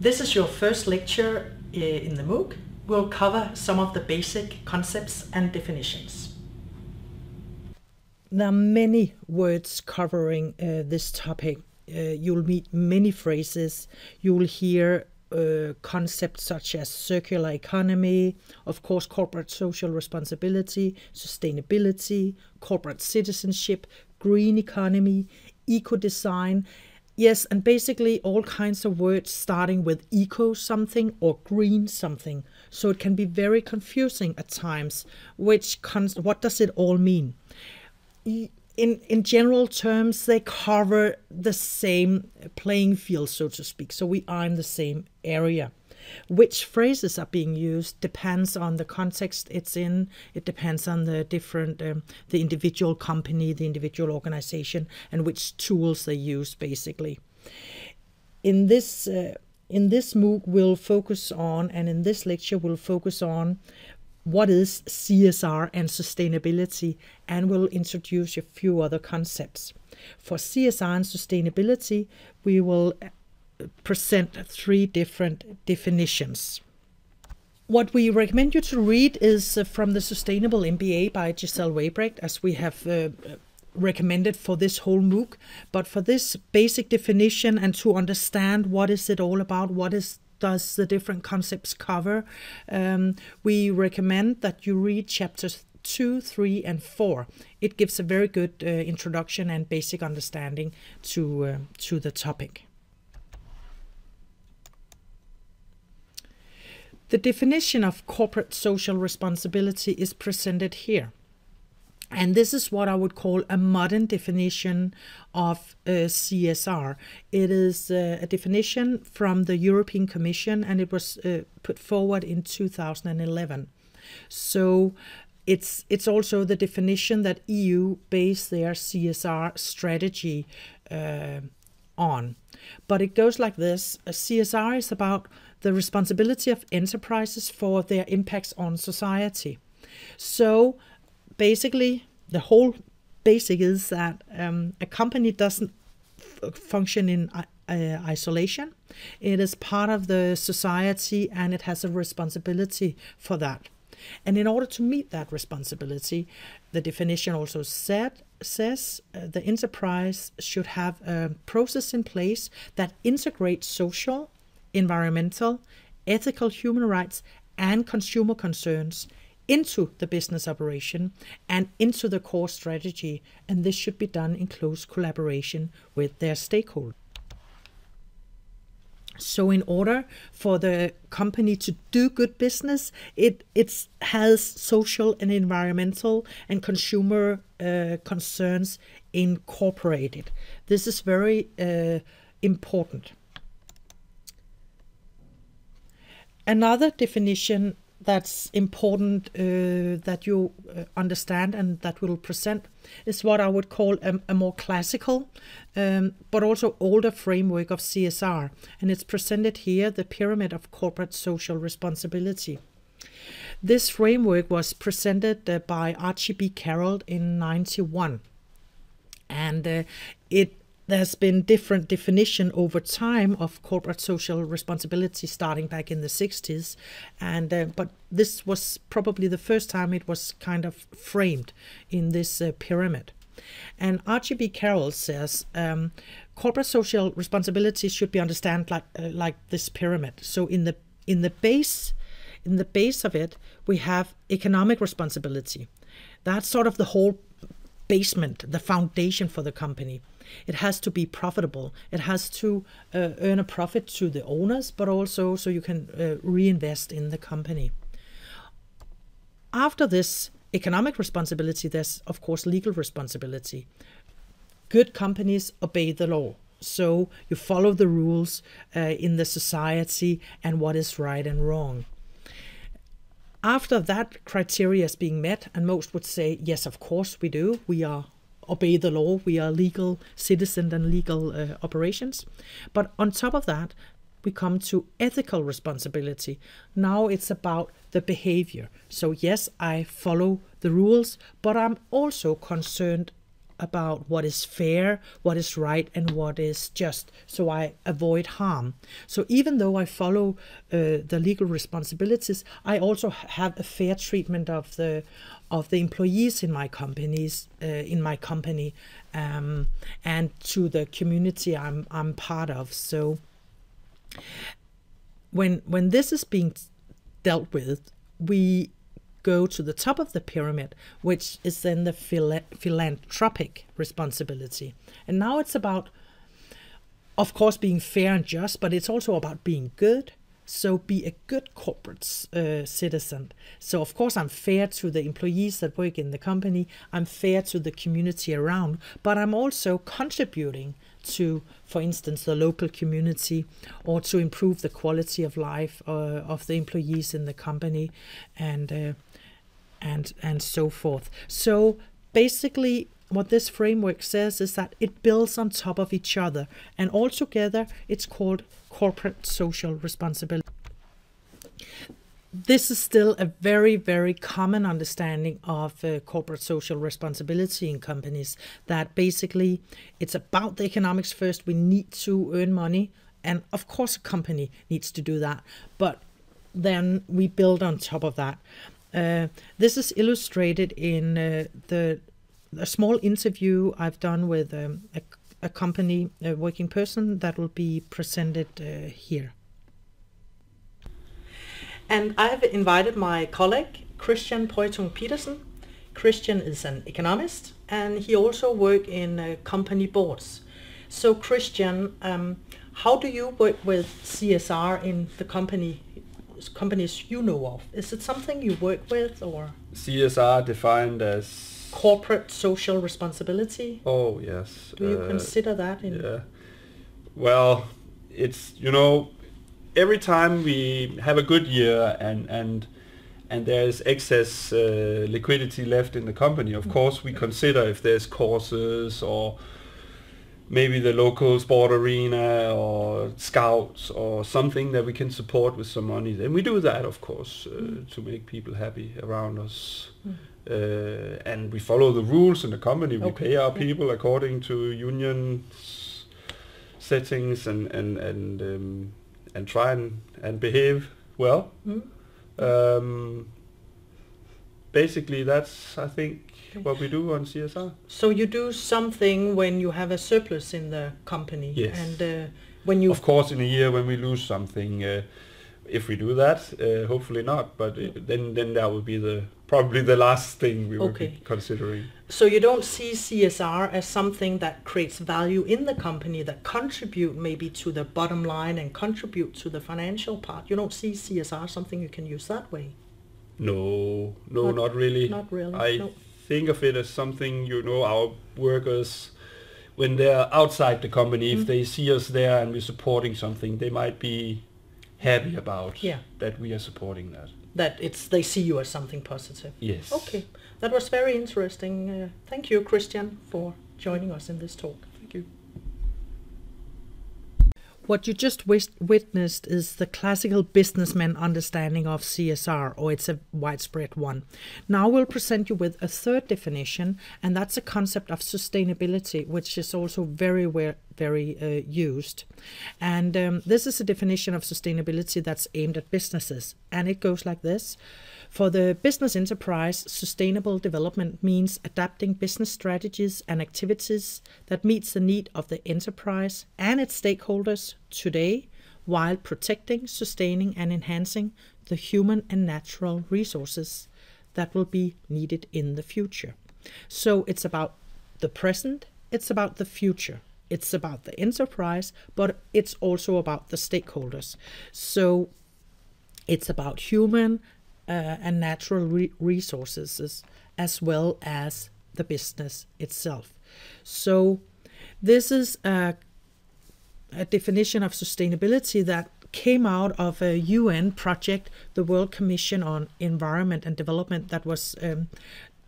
This is your first lecture uh, in the MOOC. We'll cover some of the basic concepts and definitions. There are many words covering uh, this topic. Uh, you'll meet many phrases. You'll hear uh, concepts such as circular economy, of course, corporate social responsibility, sustainability, corporate citizenship, green economy, eco design. Yes, and basically all kinds of words starting with eco something or green something. So it can be very confusing at times. Which cons- what does it all mean? in in general terms, they cover the same playing field, so to speak. So we are in the same area. Which phrases are being used depends on the context it's in. It depends on the different, um, the individual company, the individual organization, and which tools they use. Basically, in this uh, in this MOOC, we'll focus on, and in this lecture, we'll focus on what is CSR and sustainability, and we'll introduce a few other concepts. For CSR and sustainability, we will present three different definitions. What we recommend you to read is uh, from the Sustainable MBA by Giselle Weybrecht, as we have uh, recommended for this whole MOOC. But for this basic definition and to understand what is it all about, what is does the different concepts cover, um, we recommend that you read chapters 2, 3, and 4. It gives a very good uh, introduction and basic understanding to, uh, to the topic. The definition of corporate social responsibility is presented here. And this is what I would call a modern definition of uh, CSR. It is uh, a definition from the European Commission and it was uh, put forward in 2011. So it's it's also the definition that EU base their CSR strategy uh, on. But it goes like this: a CSR is about the responsibility of enterprises for their impacts on society. So basically, the whole basic is that um, a company doesn't function in uh, isolation. It is part of the society and it has a responsibility for that. And in order to meet that responsibility, the definition also said says uh, the enterprise should have a process in place that integrates social, environmental, ethical human rights, and consumer concerns into the business operation and into the core strategy, and this should be done in close collaboration with their stakeholders. So, in order for the company to do good business, it it has social and environmental and consumer uh, concerns incorporated. This is very uh, important. Another definition that's important uh, that you uh, understand and that we'll present is what I would call a, a more classical um, but also older framework of CSR. And it's presented here the pyramid of corporate social responsibility. This framework was presented uh, by Archie B. Carroll in 91. And uh, it there's been different definition over time of corporate social responsibility starting back in the 60s and uh, but this was probably the first time it was kind of framed in this uh, pyramid. And Archie B. Carroll says um, corporate social responsibility should be understood like uh, like this pyramid. So in the in the base in the base of it we have economic responsibility. That's sort of the whole basement the foundation for the company it has to be profitable. It has to uh, earn a profit to the owners, but also so you can uh, reinvest in the company. After this economic responsibility, there's of course legal responsibility. Good companies obey the law. So you follow the rules uh, in the society and what is right and wrong. After that criteria is being met, and most would say, yes, of course we do, we are obey the law. We are legal citizen and legal uh, operations. But on top of that, we come to ethical responsibility. Now it's about the behavior. So yes, I follow the rules, but I'm also concerned about what is fair, what is right, and what is just, so I avoid harm. So even though I follow uh, the legal responsibilities, I also have a fair treatment of the of the employees in my companies uh, in my company um, and to the community I'm I'm part of. So when when this is being dealt with, we go to the top of the pyramid, which is then the phila- philanthropic responsibility. And now it's about, of course, being fair and just, but it's also about being good. So be a good corporate uh, citizen. So of course I'm fair to the employees that work in the company. I'm fair to the community around, but I'm also contributing to, for instance, the local community or to improve the quality of life uh, of the employees in the company and uh, and and so forth. So basically what this framework says is that it builds on top of each other and altogether it's called corporate social responsibility. This is still a very, very common understanding of uh, corporate social responsibility in companies that basically it's about the economics first. We need to earn money. And of course, a company needs to do that. But then we build on top of that. Uh, this is illustrated in uh, the a small interview I've done with um, a, a, company, a working person that will be presented uh, here. And I've invited my colleague, Christian Poitung Petersen. Christian is an economist and he also works in uh, company boards. So Christian, um, how do you work with CSR in the company companies you know of? Is it something you work with or? CSR defined as corporate social responsibility. Oh yes. Do you uh, consider that? In yeah. Well, it's you know every time we have a good year and and and there's excess uh, liquidity left in the company, of mm. course we consider if there's causes or maybe the local sport arena or scouts or something that we can support with some money. And we do that, of course, uh, mm. to make people happy around us. Mm. Uh, and we follow the rules in the company. We okay. pay our people according to union settings and and and um, and try and, and behave well. Mm. Um, basically, that's I think what we do on CSR. So you do something when you have a surplus in the company, yes. and uh, when you of course in a year when we lose something. Uh, if we do that, uh, hopefully not, but it, then then that would be the probably the last thing we would be considering. So you don't see CSR as something that creates value in the company that contribute maybe to the bottom line and contribute to the financial part. You don't see CSR something you can use that way. No, no, not, not really. Not really. I no think of it as something you know our workers when they're outside the company mm. if they see us there and we're supporting something they might be happy about yeah. that we are supporting that. That it's they see you as something positive. Yes. Okay. That was very interesting. Uh, thank you christian for joining us in this talk. Thank you what you just witnessed is the classical businessman understanding of CSR, or it's a widespread one. Now we'll present you with a third definition, and that's a concept of sustainability, which is also very, very uh, used. And um, this is a definition of sustainability that's aimed at businesses, and it goes like this. For the business enterprise, sustainable development means adapting business strategies and activities that meets the need of the enterprise and its stakeholders today while protecting, sustaining and enhancing the human and natural resources that will be needed in the future. So it's about the present, it's about the future. It's about the enterprise, but it's also about the stakeholders. So it's about human uh, and natural re resources as well as the business itself. So this is a, a definition of sustainability that came out of a UN project, the World Commission on Environment and Development, that was um,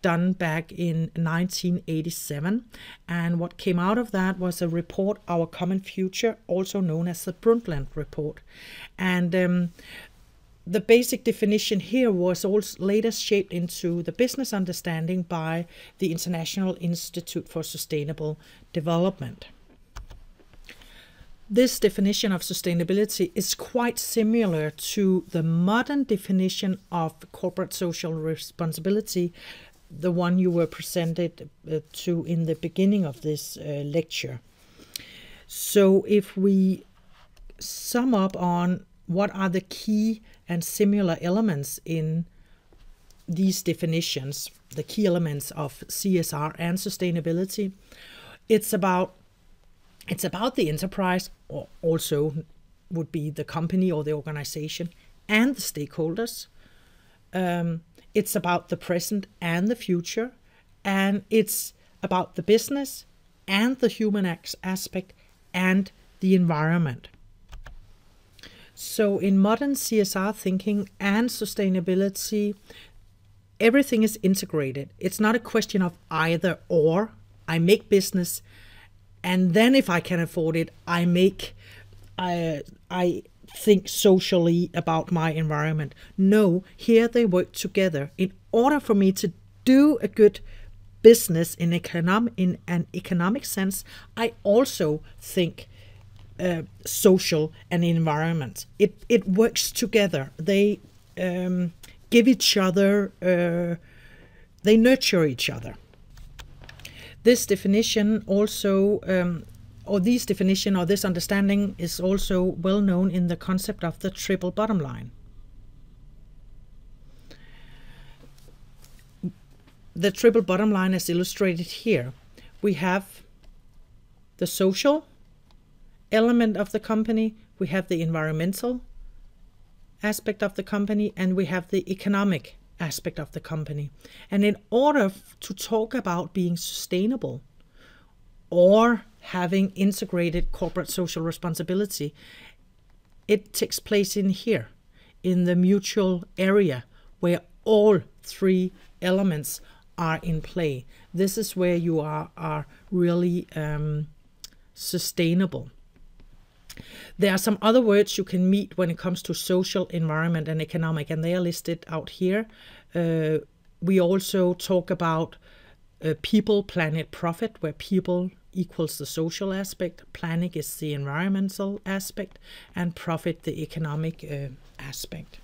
done back in 1987. And what came out of that was a report, Our Common Future, also known as the Brundtland Report. And um, the basic definition here was also later shaped into the business understanding by the International Institute for Sustainable Development. This definition of sustainability is quite similar to the modern definition of corporate social responsibility, the one you were presented uh, to in the beginning of this uh, lecture. So, if we sum up on what are the key and similar elements in these definitions, the key elements of CSR and sustainability. It's about it's about the enterprise, or also would be the company or the organization and the stakeholders. Um, it's about the present and the future, and it's about the business and the human aspect and the environment. So, in modern CSR thinking and sustainability, everything is integrated. It's not a question of either or. I make business, and then if I can afford it, I make, I, I think socially about my environment. No, here they work together. In order for me to do a good business in economic in an economic sense, I also think uh, social and environment. It it works together. They um, give each other. Uh, they nurture each other. This definition also, um, or this definition or this understanding is also well known in the concept of the triple bottom line. The triple bottom line is illustrated here. We have the social, element of the company, we have the environmental aspect of the company, and we have the economic aspect of the company. And in order to talk about being sustainable or having integrated corporate social responsibility, it takes place in here, in the mutual area where all three elements are in play. This is where you are, are really um, sustainable. There are some other words you can meet when it comes to social, environment, and economic, and they are listed out here. Uh, we also talk about uh, people, planet, profit, where people equals the social aspect, planning is the environmental aspect, and profit the economic uh, aspect.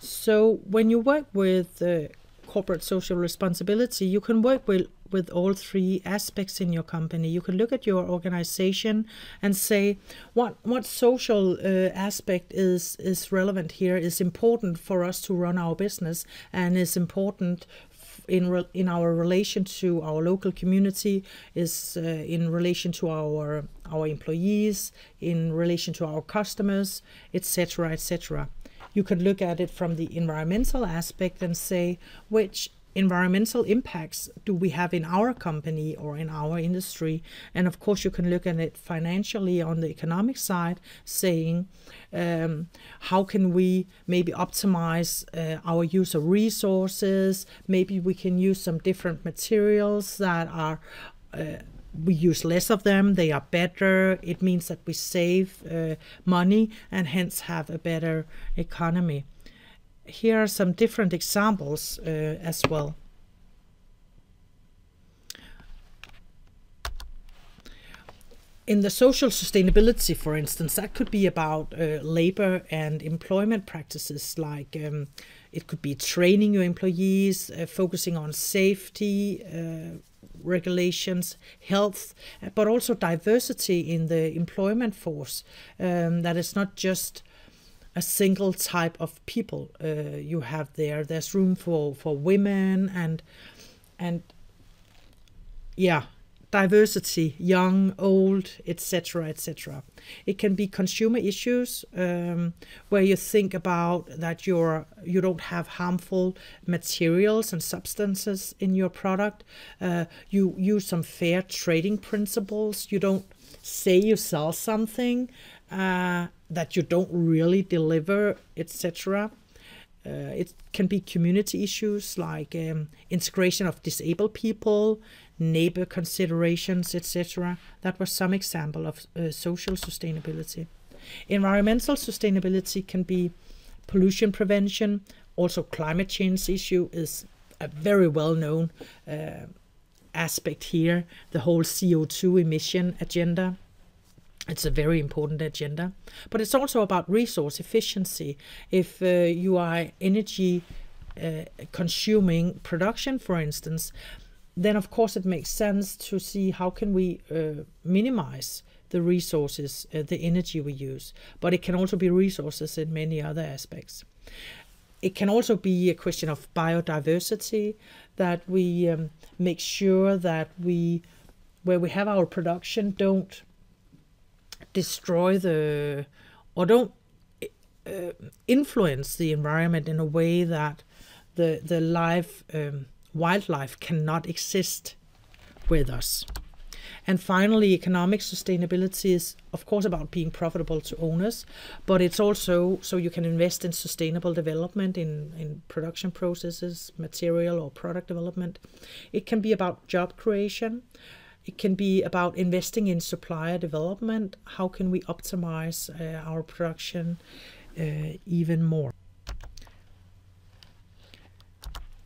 So when you work with uh, corporate social responsibility, you can work with with all three aspects in your company. You can look at your organization and say what what social uh, aspect is is relevant here is important for us to run our business and is important in re- in our relation to our local community is uh, in relation to our our employees in relation to our customers etc etc you could look at it from the environmental aspect and say which environmental impacts do we have in our company or in our industry? And of course, you can look at it financially on the economic side, saying um, how can we maybe optimize uh, our use of resources? Maybe we can use some different materials that are. Uh, we use less of them, they are better. It means that we save uh, money and hence have a better economy here are some different examples uh, as well. In the social sustainability, for instance, that could be about uh, labor and employment practices, like um, it could be training your employees, uh, focusing on safety, uh, regulations, health, but also diversity in the employment force. Um, that is not just a single type of people uh, you have there. There's room for for women and and yeah, diversity, young, old, etc., etc. It can be consumer issues um, where you think about that you're you don't have harmful materials and substances in your product. Uh, you use some fair trading principles. You don't say you sell something uh, that you don't really deliver, etc. Uh, it can be community issues like um, integration of disabled people, neighbor considerations, etc. That was some example of uh, social sustainability. Environmental sustainability can be pollution prevention, also climate change issue is a very well known uh, aspect here. The whole CO2 emission agenda. It's a very important agenda, but it's also about resource efficiency. If uh, you are energy uh, consuming production, for instance, then of course it makes sense to see how can we uh, minimize the resources, uh, the energy we use. But it can also be resources in many other aspects. It can also be a question of biodiversity that we um, make sure that we, where we have our production, don't destroy the or don't uh, influence the environment in a way that the the life um, wildlife cannot exist with us. And finally, economic sustainability is, of course, about being profitable to owners, but it's also so you can invest in sustainable development in, in production processes, material or product development. It can be about job creation. It can be about investing in supplier development. How can we optimize uh, our production uh, even more?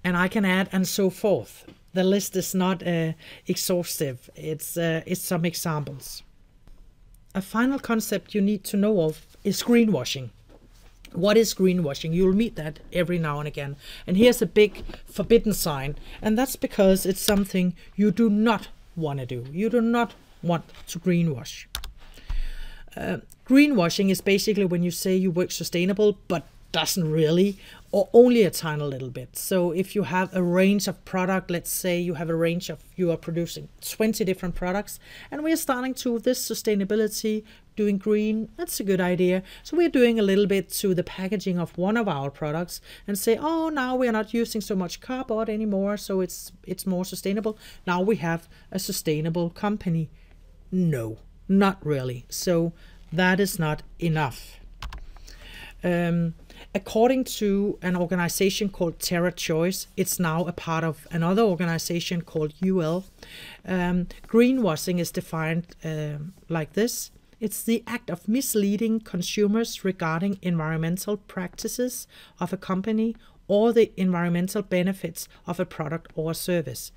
And I can add, and so forth the list is not uh, exhaustive. It's uh, it's some examples. A final concept you need to know of is greenwashing. What is greenwashing? You'll meet that every now and again. And here's a big forbidden sign, and that's because it's something you do not want to do. You do not want to greenwash. Uh, greenwashing is basically when you say you work sustainable, but doesn't really or only a tiny little bit. So if you have a range of product, let's say you have a range of you are producing 20 different products and we are starting to this sustainability doing green, that's a good idea. So we're doing a little bit to the packaging of one of our products and say, "Oh, now we are not using so much cardboard anymore, so it's it's more sustainable. Now we have a sustainable company." No, not really. So that is not enough. Um, According to an organization called Terra Choice, it's now a part of another organization called UL. Um, greenwashing is defined uh, like this it's the act of misleading consumers regarding environmental practices of a company or the environmental benefits of a product or service.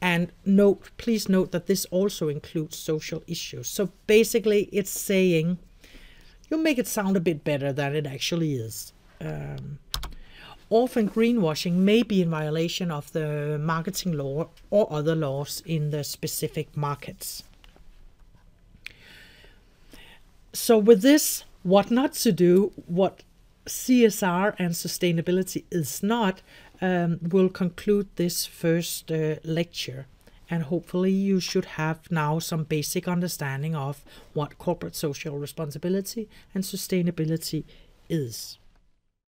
And note, please note that this also includes social issues. So basically, it's saying you make it sound a bit better than it actually is. Um, often greenwashing may be in violation of the marketing law or other laws in the specific markets. So with this, what not to do, what CSR and sustainability is not, um, will conclude this first uh, lecture and hopefully you should have now some basic understanding of what corporate social responsibility and sustainability is.